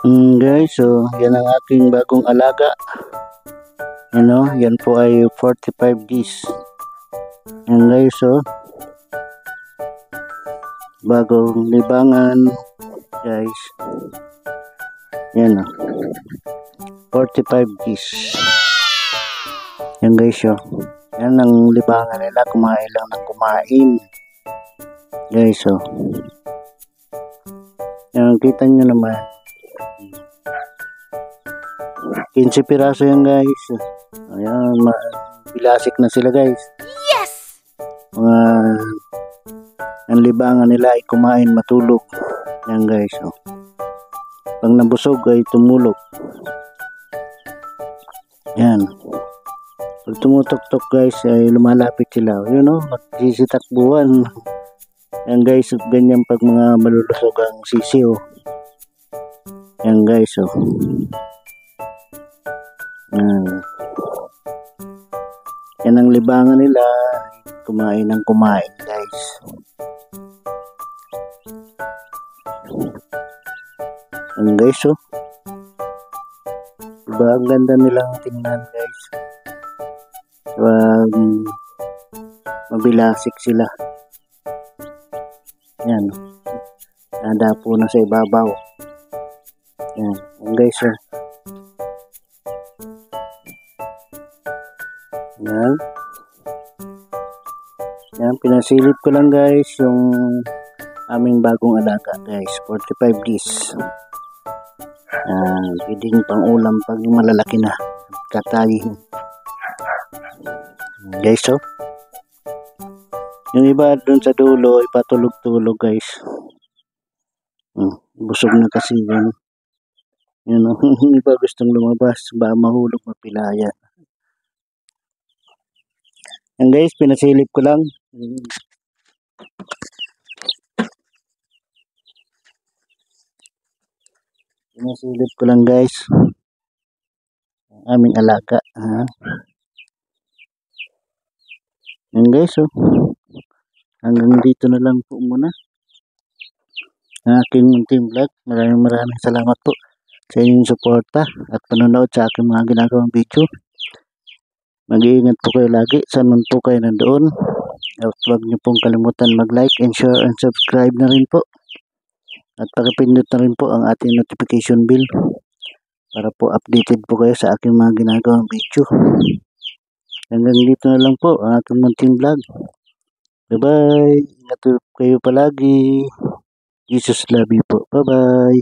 Mm, guys, so yan ang aking bagong alaga. Ano, yan po ay 45 days. Yan guys, so bagong libangan, guys. Yan o. 45 days. Yan guys, so. Yan ang libangan nila. Kumain lang ng kumain. Guys, so. Yan, kita nyo naman. 15 piraso yan guys. Ayan, bilasik na sila guys. Yes! Mga ang libangan nila ay kumain matulog. Yan guys. Oh. Pag nabusog ay tumulog. Yan. Pag tumutok-tok guys ay lumalapit sila. Yun o, magsisitakbuhan. Yan guys, ganyan pag mga malulusog ang sisi oh. Yan guys oh. Yan. Yan ang libangan nila. Kumain ng kumain guys. Yan guys oh. Diba ang ganda nilang tingnan guys. Diba, um, mabilasik sila. Yan. Nadapo na sa ibabaw. Yan. Yan guys oh. Yan. Yan, pinasilip ko lang guys yung aming bagong alaga guys. 45 days. Ah, pwedeng pang ulam pag malalaki na. Katayin. Guys, oh. Yung iba doon sa dulo ay patulog-tulog guys. Hmm, busog na kasi yan. Yun, oh. yung iba gustong lumabas. Ba mahulog mapilaya. Yan guys, pinasilip ko lang. Pinasilip ko lang guys. Ang aming alaga. Ha? Yan guys, oh. Hanggang dito na lang po muna. Ang aking team vlog. Maraming maraming salamat po sa inyong suporta at panonood sa aking mga ginagawang video. Mag-iingat po kayo lagi. Saan man po kayo nandoon. At huwag niyo pong kalimutan mag-like and share and subscribe na rin po. At pakipindot na rin po ang ating notification bell para po updated po kayo sa aking mga ginagawang video. Hanggang dito na lang po ang aking munting vlog. Bye-bye. Ingat kayo palagi. Jesus love you po. Bye-bye.